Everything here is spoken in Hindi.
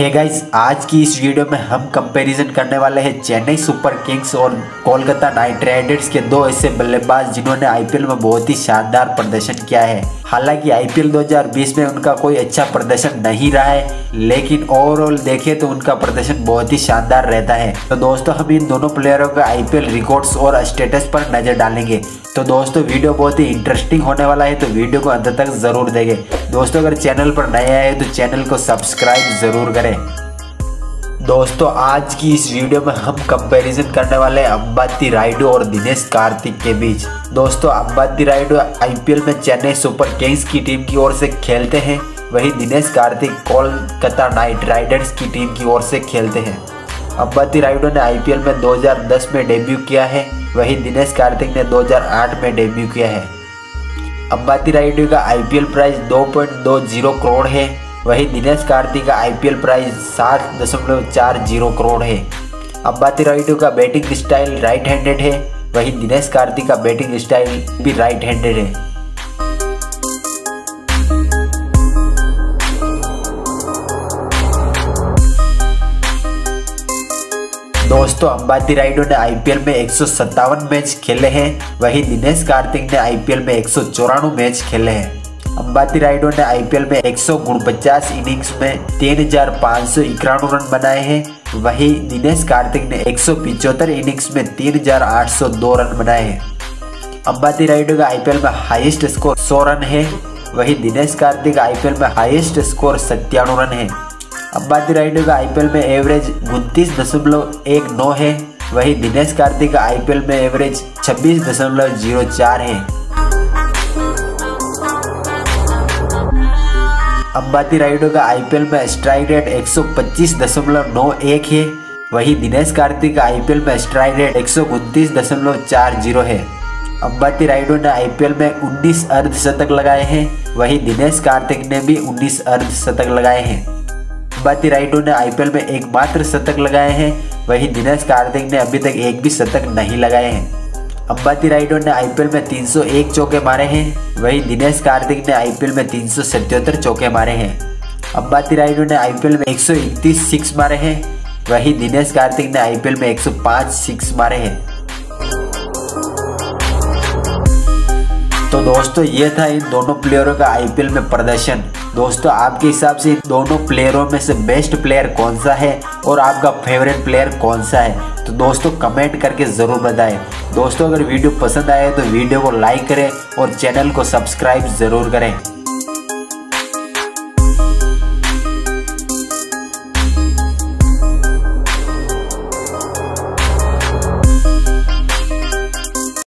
हे hey गाइस आज की इस वीडियो में हम कंपैरिजन करने वाले हैं चेन्नई सुपर किंग्स और कोलकाता नाइट राइडर्स के दो ऐसे बल्लेबाज जिन्होंने आईपीएल में बहुत ही शानदार प्रदर्शन किया है। हालाँकि आईपीएल 2020 में उनका कोई अच्छा प्रदर्शन नहीं रहा है, लेकिन ओवरऑल देखें तो उनका प्रदर्शन बहुत ही शानदार रहता है। तो दोस्तों, हम इन दोनों प्लेयरों के आईपीएल रिकॉर्ड्स और स्टेटस पर नज़र डालेंगे। तो दोस्तों, वीडियो बहुत ही इंटरेस्टिंग होने वाला है तो वीडियो को अंत तक ज़रूर देखें। दोस्तों, अगर चैनल पर नए आए तो चैनल को सब्सक्राइब ज़रूर करें। दोस्तों, आज की इस वीडियो में हम कंपैरिजन करने वाले हैं अंबाती राइडो और दिनेश कार्तिक के बीच। दोस्तों अंबाती राइडो आईपीएल में चेन्नई सुपर किंग्स की टीम की ओर से खेलते हैं। वहीं दिनेश कार्तिक कोलकाता नाइट राइडर्स की टीम की ओर से खेलते हैं। अंबाती राइडो ने आईपीएल में 2010 में डेब्यू किया है। वहीं दिनेश कार्तिक ने 2008 में डेब्यू किया है। अंबाती राइडो का आईपीएल प्राइस 2.20 करोड़ है। वहीं दिनेश कार्तिक का आईपीएल प्राइस सात दशमलव चार ज़ीरो करोड़ है। अंबाती राइडो का बैटिंग स्टाइल राइट हैंडेड है। वहीं दिनेश कार्तिक का बैटिंग स्टाइल भी राइट हैंडेड है। दोस्तों अंबाती राइडो ने आईपीएल में एक सौ सत्तावन मैच खेले हैं। वहीं दिनेश कार्तिक ने आईपीएल में एक मैच खेले हैं। अंबाती राइडो ने आईपीएल में एक इनिंग्स में तीन हज़ार इक्यानवे रन बनाए हैं। वहीं दिनेश कार्तिक ने एक इनिंग्स में तीन हज़ार आठ सौ दो रन बनाए हैं। अंबाती राइडो का आईपीएल में हाईएस्ट स्कोर सौ रन है। वहीं दिनेश कार्तिक आईपीएल में हाईएस्ट स्कोर सत्तानवे रन है। अंबाती राइडो का आईपीएल में एवरेज उनतीस दशमलव एक नौ है। वहीं दिनेश कार्तिक का आईपीएल में एवरेज छब्बीस दशमलव ज़ीरो चार है। अंबाती राइडो का आईपीएल में स्ट्राइक रेट एक सौ पच्चीस दशमलव नौ एक है। वहीं दिनेश कार्तिक का आईपीएल में स्ट्राइक रेट एक है। अंबाती राइडो ने आईपीएल में 19 अर्धशतक लगाए हैं। वहीं दिनेश कार्तिक ने भी 19 अर्धशतक लगाए हैं। बाती राइडो ने आईपीएल में एकमात्र शतक लगाए हैं। वहीं दिनेश कार्तिक ने अभी तक एक भी शतक नहीं लगाए हैं। अंबाती राइडो ने आईपीएल में 301 चौके मारे हैं। वहीं दिनेश कार्तिक ने आईपीएल में तीन चौके मारे हैं। अंबाती राइडो ने आईपीएल में 131 सिक्स मारे हैं। वहीं दिनेश कार्तिक ने आईपीएल में 105 सिक्स मारे हैं। तो दोस्तों, ये था इन दोनों प्लेयरों का आईपीएल में प्रदर्शन। दोस्तों, आपके हिसाब से इन दोनों प्लेयरों में से बेस्ट प्लेयर कौन सा है और आपका फेवरेट प्लेयर कौन सा है? तो दोस्तों, कमेंट करके ज़रूर बताएँ। दोस्तों, अगर वीडियो पसंद आए तो वीडियो को लाइक करें और चैनल को सब्सक्राइब ज़रूर करें।